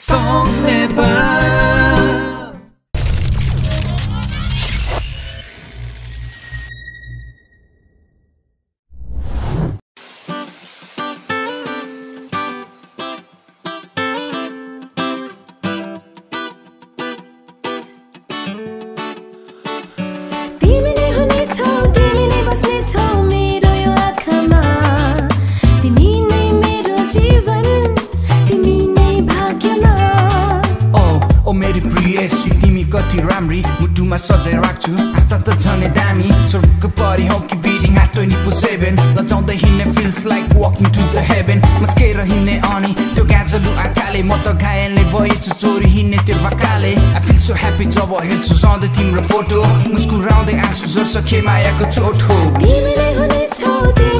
songs nearby. कति राम्री मुटुमा सजाय राख्छु आस्था त झनै दामी स्वर्गको परि हौ कि बिडिङ हाट ट्वेन्टी फोर सेभेन लजाउँदै हिँड्ने feels like walking to the heaven मस्केर हिँड्ने अनि त्यो गाजलु आँखाले म त घायलले भएछु चोरी हिँड्ने त्यो भकाले आई फिल सो ह्याप्पी जब हेर्छु सधैँ तिम्रो फोटो मुस्कुराउँदै आँसु जस मायाको चोट हो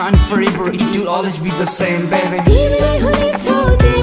non-forever It will always be the same, baby.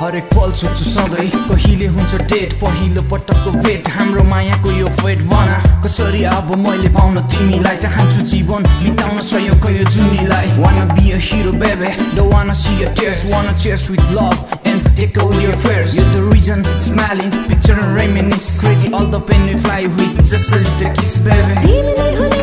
हरेक पल सोच्छु सधैँ कहिले हुन्छ डेट पहिलो पटकको भेट हाम्रो मायाको यो फेट बना कसरी अब मैले पाउन तिमीलाई चाहन्छु जीवन बिताउन सहयोग यो जुनीलाई wanna be a hero baby don't wanna see your tears wanna chase with love and take away your fears you're the reason smiling picture and reminisce crazy all the pain we fly with just a little kiss baby